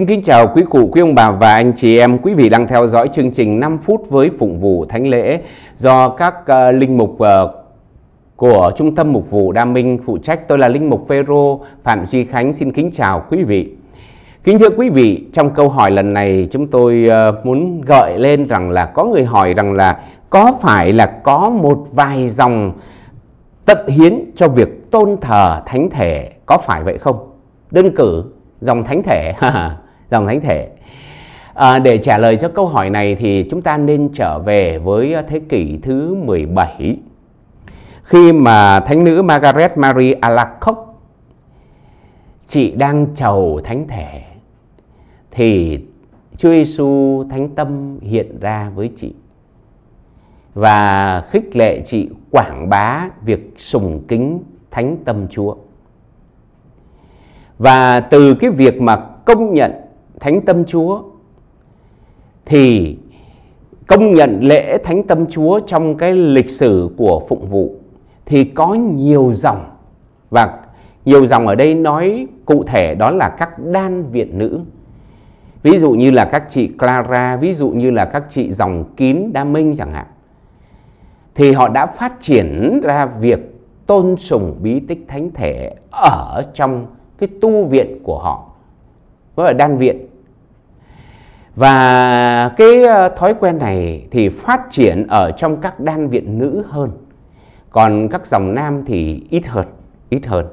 Xin kính chào quý cụ, quý ông bà và anh chị em, quý vị đang theo dõi chương trình 5 phút với phụng vụ thánh lễ do các uh, linh mục uh, của Trung tâm Mục vụ Đa Minh phụ trách. Tôi là linh mục Phêrô Phạm Duy Khánh xin kính chào quý vị. Kính thưa quý vị, trong câu hỏi lần này chúng tôi uh, muốn gợi lên rằng là có người hỏi rằng là có phải là có một vài dòng tận hiến cho việc tôn thờ thánh thể có phải vậy không? Đơn cử dòng thánh thể dòng thánh thể à, để trả lời cho câu hỏi này thì chúng ta nên trở về với thế kỷ thứ 17 khi mà thánh nữ Margaret Mary Alacoque chị đang chầu thánh thể thì Chúa Giêsu thánh tâm hiện ra với chị và khích lệ chị quảng bá việc sùng kính thánh tâm Chúa. Và từ cái việc mà công nhận thánh tâm Chúa, thì công nhận lễ thánh tâm Chúa trong cái lịch sử của phụng vụ thì có nhiều dòng. Và nhiều dòng ở đây nói cụ thể đó là các đan viện nữ. Ví dụ như là các chị Clara, ví dụ như là các chị dòng kín đa minh chẳng hạn. Thì họ đã phát triển ra việc tôn sùng bí tích thánh thể ở trong cái tu viện của họ. Với ở đan viện và cái ờ, thói quen này thì phát triển ở trong các đan viện nữ hơn. Còn các dòng nam thì ít hơn ít hơn.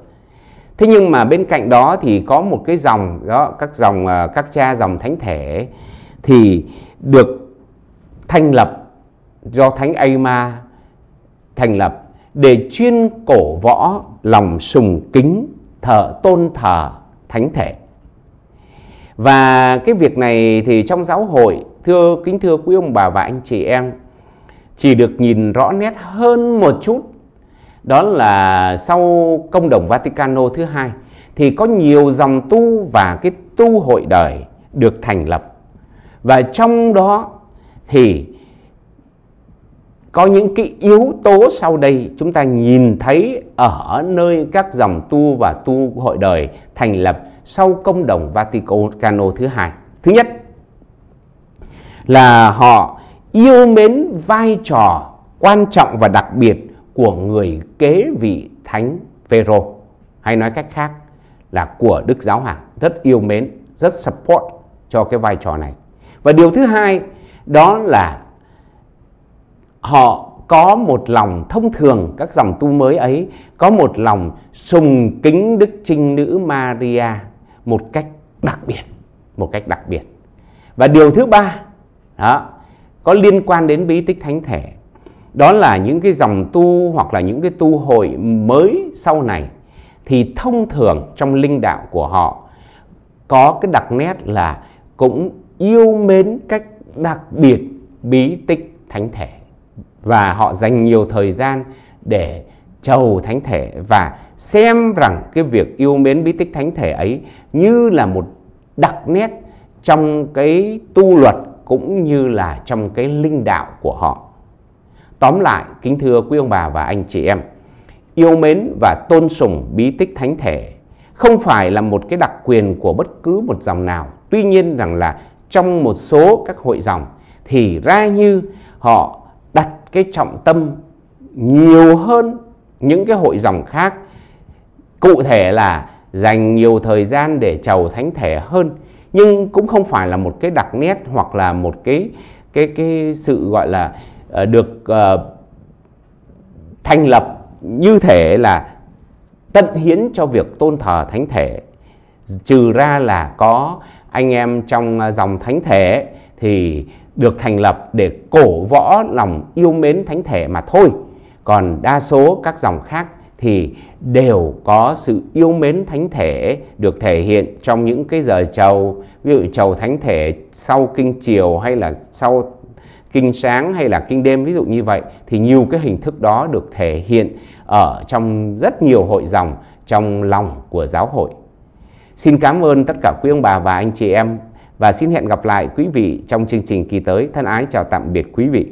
Thế nhưng mà bên cạnh đó thì có một cái dòng, đó, các dòng ờ, các cha dòng thánh thể thì được thành lập do thánh Aima thành lập để chuyên cổ võ lòng sùng kính thờ tôn thờ thánh thể và cái việc này thì trong giáo hội, thưa kính thưa quý ông bà và anh chị em, chỉ được nhìn rõ nét hơn một chút. Đó là sau công đồng Vaticano thứ hai, thì có nhiều dòng tu và cái tu hội đời được thành lập. Và trong đó thì có những cái yếu tố sau đây chúng ta nhìn thấy ở nơi các dòng tu và tu hội đời thành lập sau công đồng Vaticano thứ hai. Thứ nhất là họ yêu mến vai trò quan trọng và đặc biệt của người kế vị thánh Phêrô hay nói cách khác là của Đức Giáo Hoàng rất yêu mến, rất support cho cái vai trò này. Và điều thứ hai đó là họ có một lòng thông thường, các dòng tu mới ấy, có một lòng sùng kính đức trinh nữ Maria một cách đặc biệt, một cách đặc biệt. Và điều thứ ba, đó, có liên quan đến bí tích thánh thể. Đó là những cái dòng tu hoặc là những cái tu hội mới sau này thì thông thường trong linh đạo của họ có cái đặc nét là cũng yêu mến cách đặc biệt bí tích thánh thể và họ dành nhiều thời gian để chầu thánh thể và xem rằng cái việc yêu mến bí tích thánh thể ấy như là một đặc nét trong cái tu luật cũng như là trong cái linh đạo của họ. Tóm lại, kính thưa quý ông bà và anh chị em, yêu mến và tôn sùng bí tích thánh thể không phải là một cái đặc quyền của bất cứ một dòng nào. Tuy nhiên rằng là trong một số các hội dòng thì ra như họ cái trọng tâm nhiều hơn những cái hội dòng khác. Cụ thể là dành nhiều thời gian để chầu thánh thể hơn nhưng cũng không phải là một cái đặc nét hoặc là một cái cái cái sự gọi là uh, được uh, thành lập như thể là tận hiến cho việc tôn thờ thánh thể. Trừ ra là có anh em trong ờ, dòng thánh thể thì được thành lập để cổ võ lòng yêu mến thánh thể mà thôi còn đa số các dòng khác thì đều có sự yêu mến thánh thể được thể hiện trong những cái giờ chầu, ví dụ chầu thánh thể sau kinh chiều hay là sau kinh sáng hay là kinh đêm, ví dụ như vậy, thì nhiều cái hình thức đó được thể hiện ở trong rất nhiều hội dòng trong lòng của giáo hội. Xin cảm ơn tất cả quý ông bà và anh chị em và xin hẹn gặp lại quý vị trong chương trình kỳ tới. Thân ái chào tạm biệt quý vị.